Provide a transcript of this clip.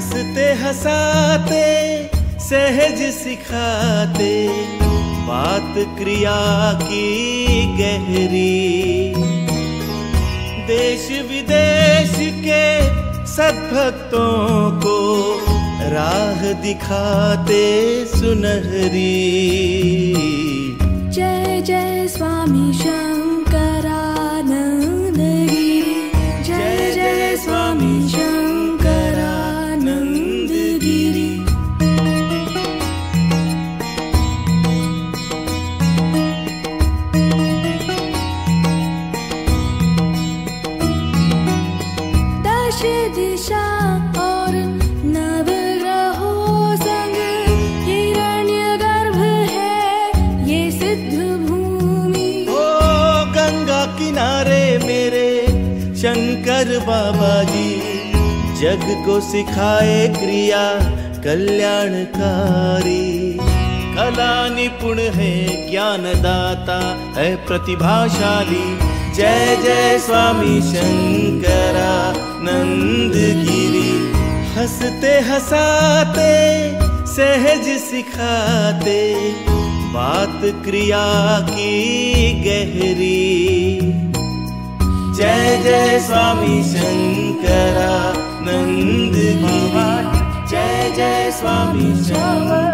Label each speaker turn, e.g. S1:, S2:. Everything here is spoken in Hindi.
S1: हँसते, हंसाते, सहज सिखाते, बात क्रिया की गहरी। देश विदेश के सद्भक्तों को राह दिखाते सुनहरी।
S2: जय जय स्वामी शङ्करानन्दगिरि हिरण्यगर्भ है ये सिद्ध
S1: गंगा किनारे मेरे शंकर बाबा जी, जग को सिखाए क्रिया कल्याणकारी। कला निपुण है ज्ञानदाता, है प्रतिभाशाली। जय जय स्वामी शंकरा नंद गिरी हँसते हंसाते, सहज सिखाते, बात क्रिया की गहरी। जय जय स्वामी शंकरा नंद गिरी जय जय स्वामी शंकरा।